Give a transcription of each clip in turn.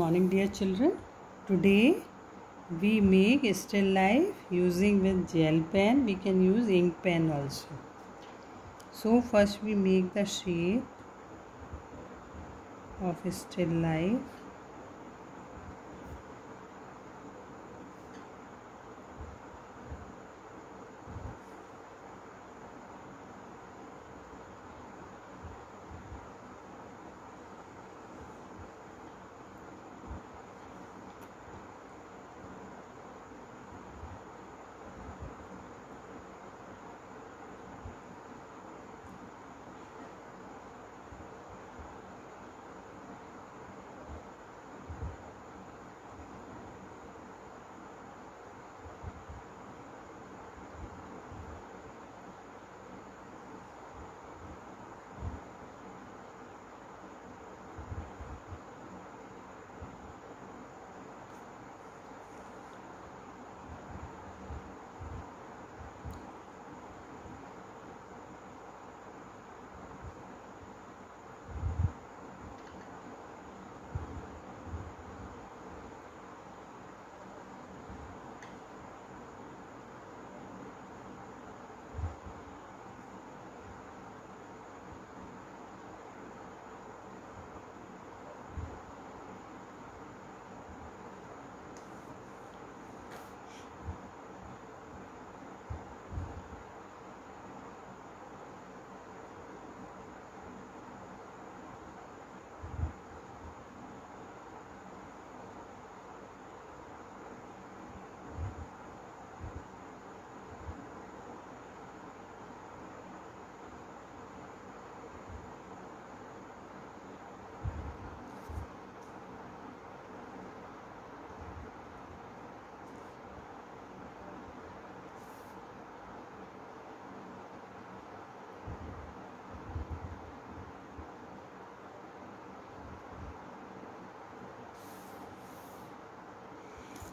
morning dear children. Today we make still life using with gel pen. We can use ink pen also. So first we make the shape of still life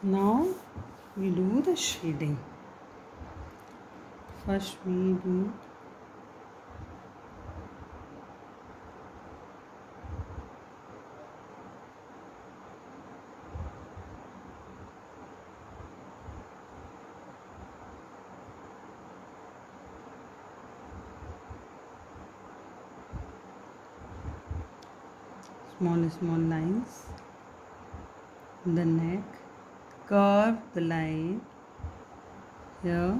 now we do the shading. First we do small small lines the neck curve the line here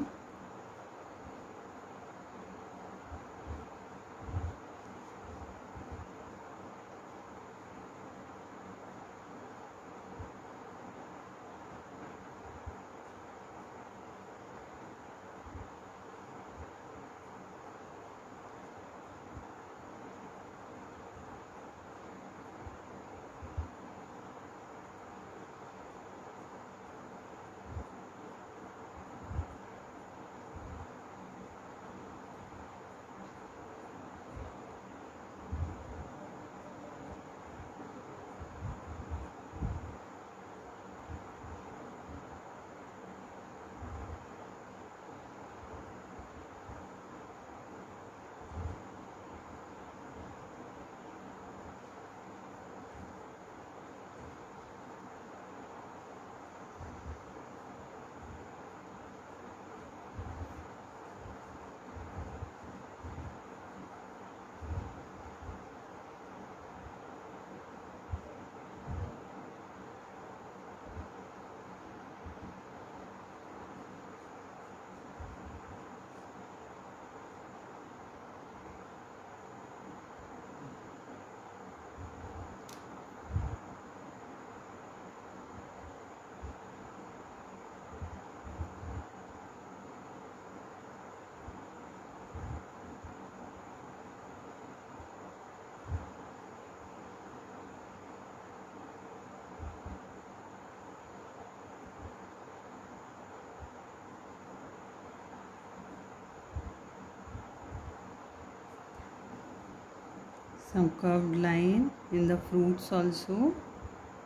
some curved line in the fruits also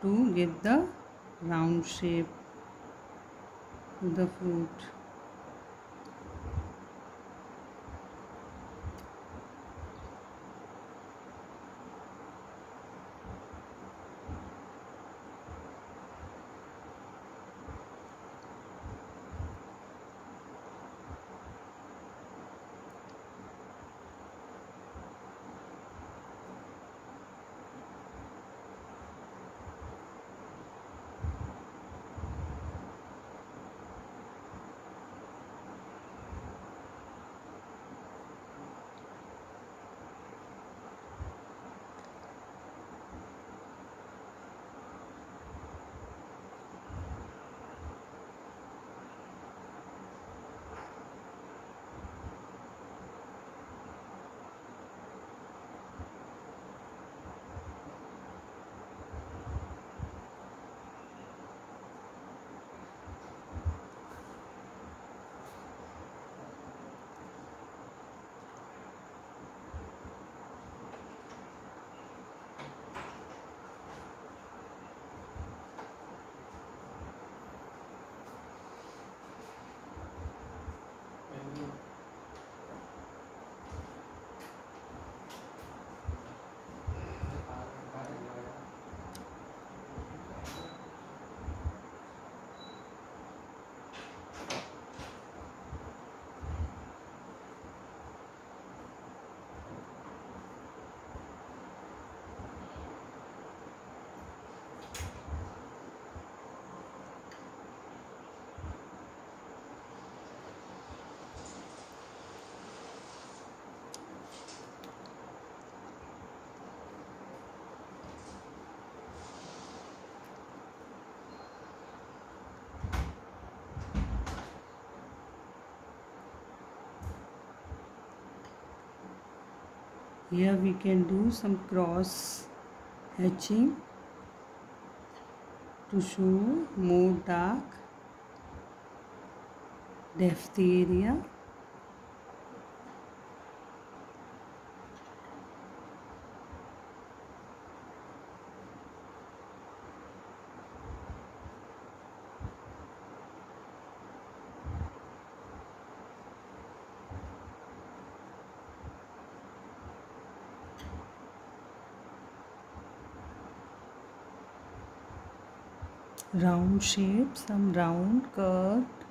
to give the round shape to the fruit here we can do some cross hatching to show more dark diphtheria round shape some round curved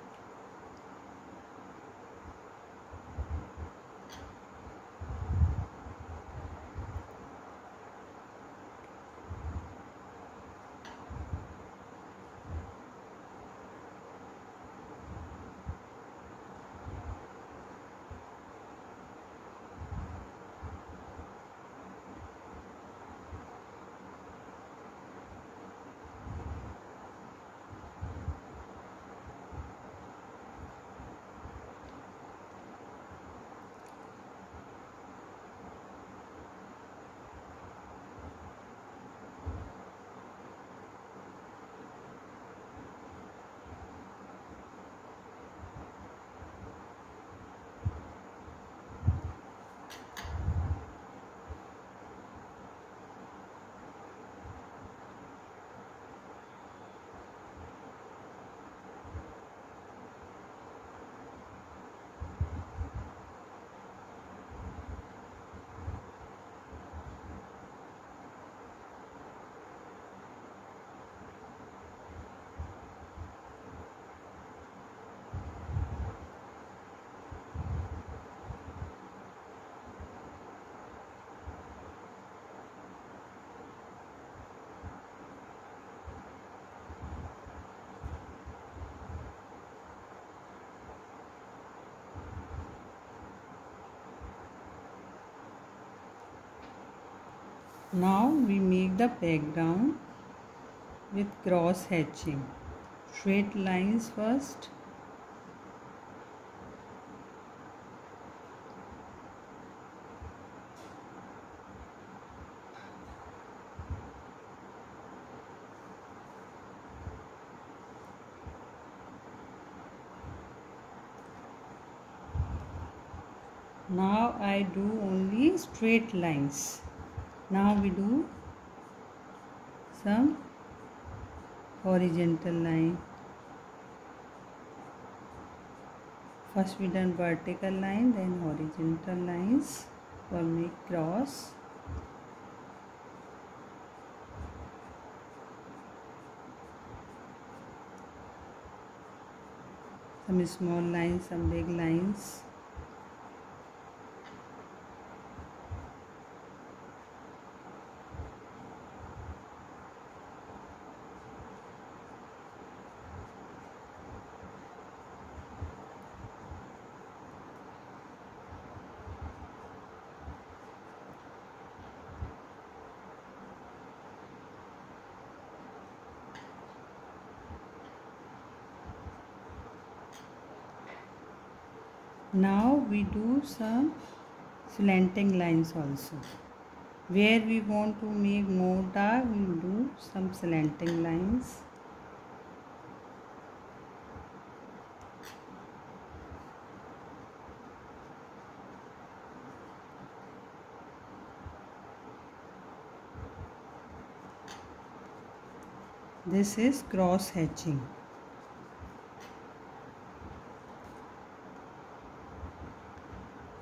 Now we make the background with cross hatching. Straight lines first. Now I do only straight lines now we do some horizontal line. First we done vertical line then horizontal lines. For make cross. Some small lines some big lines now we do some slanting lines also. Where we want to make more dark we do some slanting lines. This is cross hatching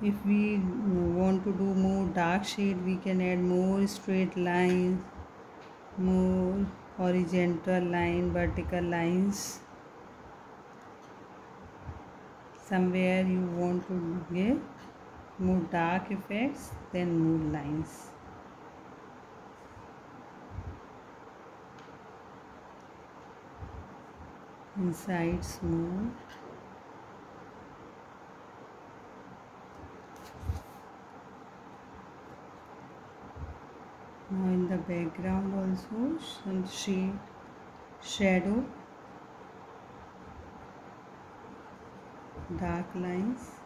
if we want to do more dark shade we can add more straight lines more horizontal line vertical lines somewhere you want to give more dark effects then more lines inside smooth in the background also some shade shadow dark lines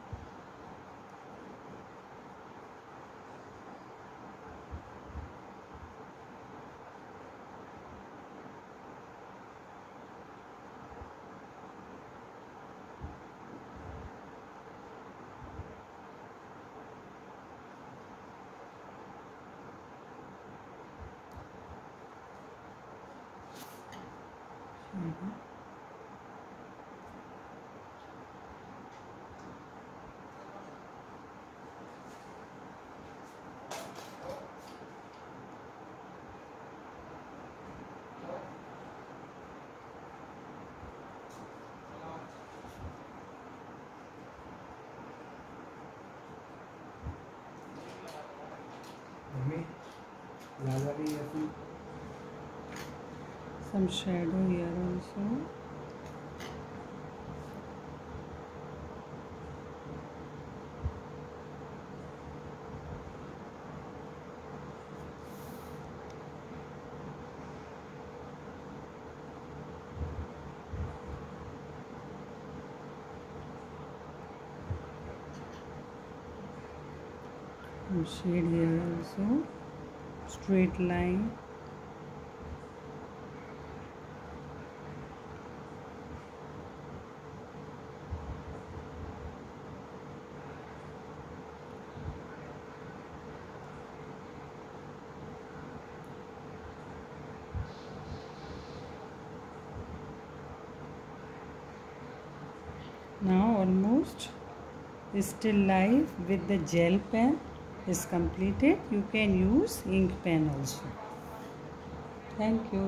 हैं mummy लाला भी ऐसी some shadow here also Some shade here also straight line almost is still life with the gel pen is completed. You can use ink pen also. Thank you